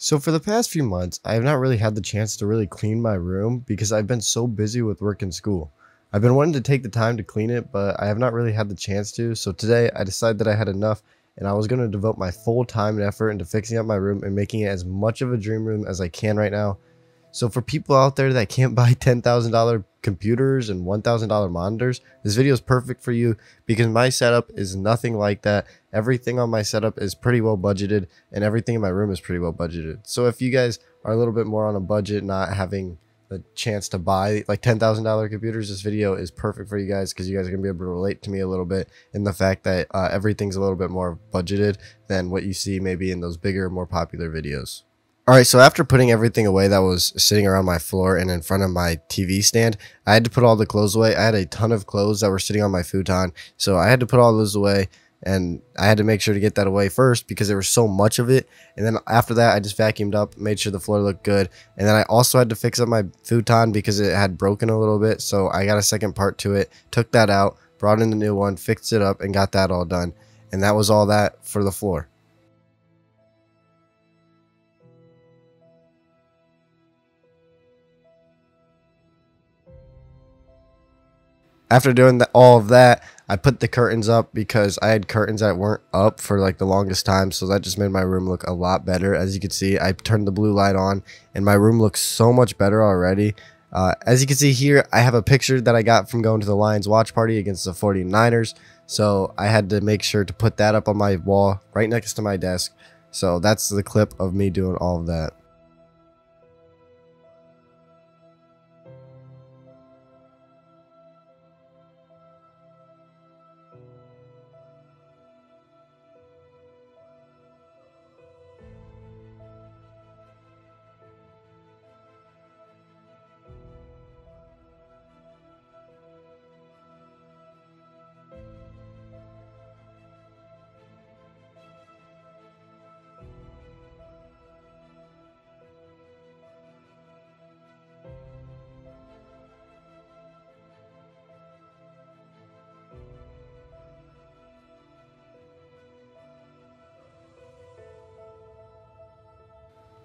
So for the past few months, I have not really had the chance to really clean my room because I've been so busy with work and school. I've been wanting to take the time to clean it, but I have not really had the chance to. So today I decided that I had enough and I was going to devote my full time and effort into fixing up my room and making it as much of a dream room as I can right now. So for people out there that can't buy $10,000 computers and $1,000 monitors, this video is perfect for you because my setup is nothing like that. Everything on my setup is pretty well budgeted and everything in my room is pretty well budgeted. So if you guys are a little bit more on a budget, not having the chance to buy like $10,000 computers, this video is perfect for you guys because you guys are going to be able to relate to me a little bit in the fact that uh, everything's a little bit more budgeted than what you see maybe in those bigger, more popular videos. All right, so after putting everything away that was sitting around my floor and in front of my TV stand, I had to put all the clothes away. I had a ton of clothes that were sitting on my futon, so I had to put all those away and I had to make sure to get that away first because there was so much of it. And then after that, I just vacuumed up, made sure the floor looked good. And then I also had to fix up my futon because it had broken a little bit. So I got a second part to it, took that out, brought in the new one, fixed it up, and got that all done. And that was all that for the floor. After doing the, all of that, I put the curtains up because I had curtains that weren't up for like the longest time. So that just made my room look a lot better. As you can see, I turned the blue light on and my room looks so much better already. Uh, as you can see here, I have a picture that I got from going to the Lions watch party against the 49ers. So I had to make sure to put that up on my wall right next to my desk. So that's the clip of me doing all of that.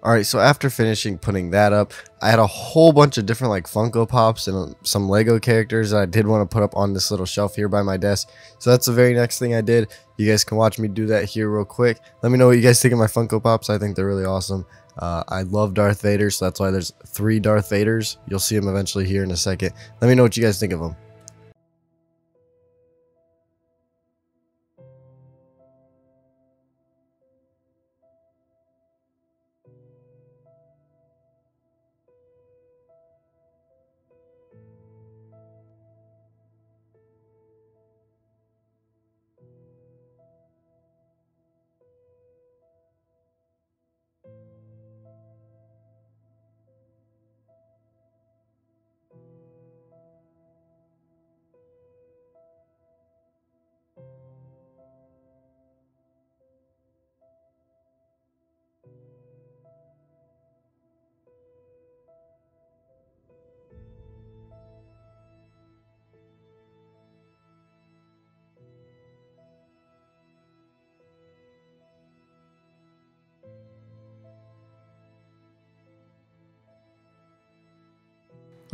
All right, so after finishing putting that up, I had a whole bunch of different like Funko Pops and um, some Lego characters that I did want to put up on this little shelf here by my desk. So that's the very next thing I did. You guys can watch me do that here real quick. Let me know what you guys think of my Funko Pops. I think they're really awesome. Uh, I love Darth Vader, so that's why there's three Darth Vaders. You'll see them eventually here in a second. Let me know what you guys think of them.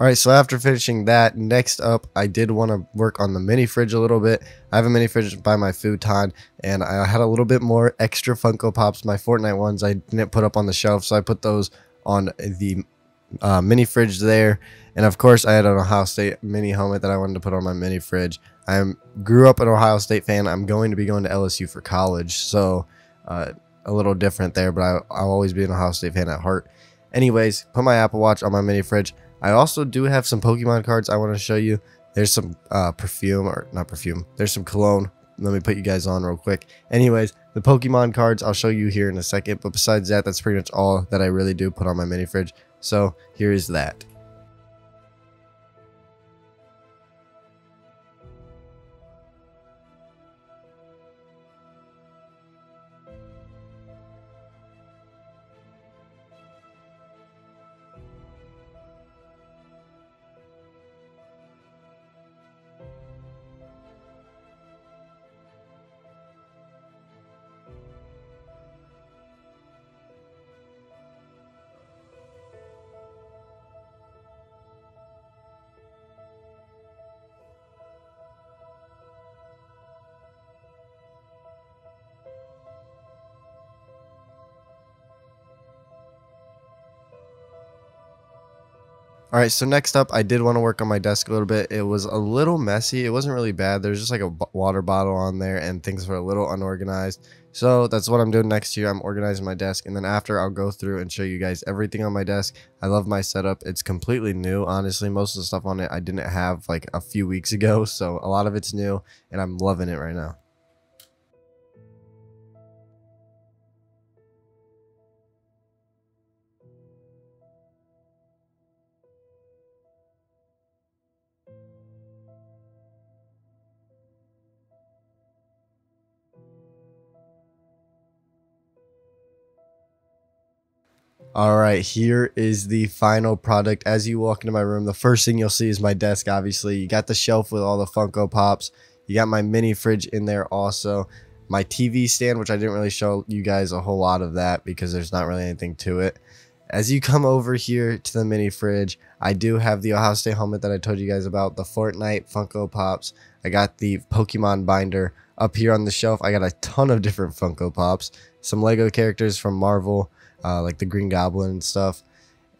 All right, so after finishing that, next up, I did want to work on the mini fridge a little bit. I have a mini fridge by my futon, and I had a little bit more extra Funko Pops. My Fortnite ones I didn't put up on the shelf, so I put those on the uh, mini fridge there. And of course, I had an Ohio State mini helmet that I wanted to put on my mini fridge. I grew up an Ohio State fan. I'm going to be going to LSU for college, so uh, a little different there, but I, I'll always be an Ohio State fan at heart. Anyways, put my Apple Watch on my mini fridge. I also do have some Pokemon cards I want to show you. There's some uh, perfume, or not perfume. There's some cologne. Let me put you guys on real quick. Anyways, the Pokemon cards I'll show you here in a second. But besides that, that's pretty much all that I really do put on my mini fridge. So here is that. All right, so next up, I did want to work on my desk a little bit. It was a little messy. It wasn't really bad. There's just like a water bottle on there and things were a little unorganized. So that's what I'm doing next year. I'm organizing my desk and then after I'll go through and show you guys everything on my desk. I love my setup. It's completely new. Honestly, most of the stuff on it I didn't have like a few weeks ago. So a lot of it's new and I'm loving it right now. All right, here is the final product. As you walk into my room, the first thing you'll see is my desk, obviously. You got the shelf with all the Funko Pops. You got my mini fridge in there also. My TV stand, which I didn't really show you guys a whole lot of that because there's not really anything to it. As you come over here to the mini fridge, I do have the Ohio State helmet that I told you guys about, the Fortnite Funko Pops. I got the Pokemon binder up here on the shelf. I got a ton of different Funko Pops, some Lego characters from Marvel, uh, like the Green Goblin and stuff.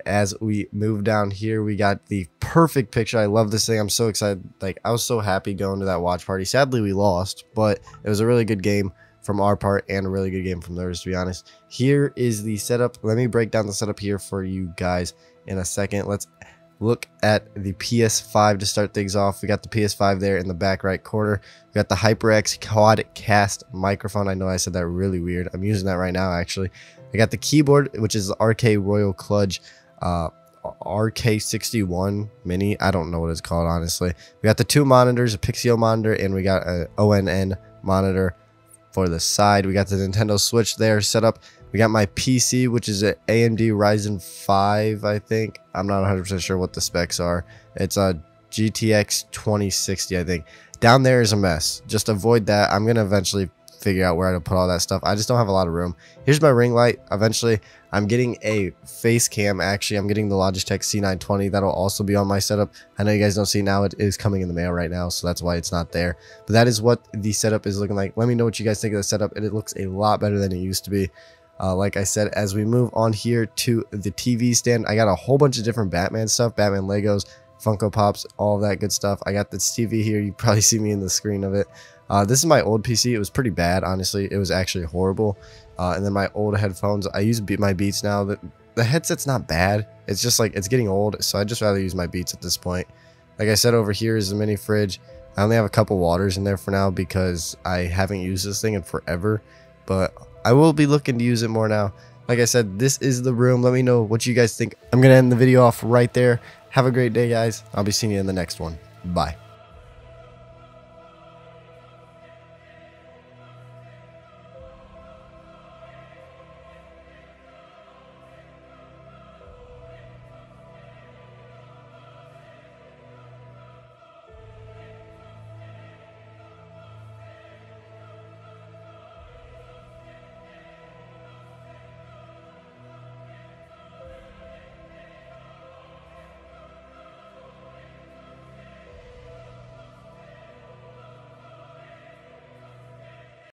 As we move down here, we got the perfect picture. I love this thing. I'm so excited. Like, I was so happy going to that watch party. Sadly, we lost, but it was a really good game from our part and a really good game from theirs, to be honest. Here is the setup. Let me break down the setup here for you guys in a second. Let's look at the PS5 to start things off. We got the PS5 there in the back right corner. We got the HyperX Quadcast microphone. I know I said that really weird. I'm using that right now, actually. I got the keyboard, which is the RK Royal Kludge uh, RK61 Mini. I don't know what it's called, honestly. We got the two monitors, a Pixio monitor, and we got an ONN monitor for the side. We got the Nintendo Switch there set up. We got my PC, which is an AMD Ryzen 5, I think. I'm not 100% sure what the specs are. It's a GTX 2060, I think. Down there is a mess. Just avoid that. I'm going to eventually figure out where to put all that stuff. I just don't have a lot of room. Here's my ring light. Eventually, I'm getting a face cam. Actually, I'm getting the Logitech C920. That'll also be on my setup. I know you guys don't see now. It is coming in the mail right now, so that's why it's not there. But that is what the setup is looking like. Let me know what you guys think of the setup. And it looks a lot better than it used to be. Uh, like I said, as we move on here to the TV stand, I got a whole bunch of different Batman stuff, Batman Legos, Funko Pops, all that good stuff. I got this TV here. You probably see me in the screen of it. Uh, this is my old PC. It was pretty bad, honestly. It was actually horrible. Uh, and then my old headphones. I use my Beats now. The, the headset's not bad. It's just like, it's getting old. So I'd just rather use my Beats at this point. Like I said, over here is the mini fridge. I only have a couple waters in there for now because I haven't used this thing in forever. But I will be looking to use it more now. Like I said, this is the room. Let me know what you guys think. I'm going to end the video off right there. Have a great day, guys. I'll be seeing you in the next one. Bye.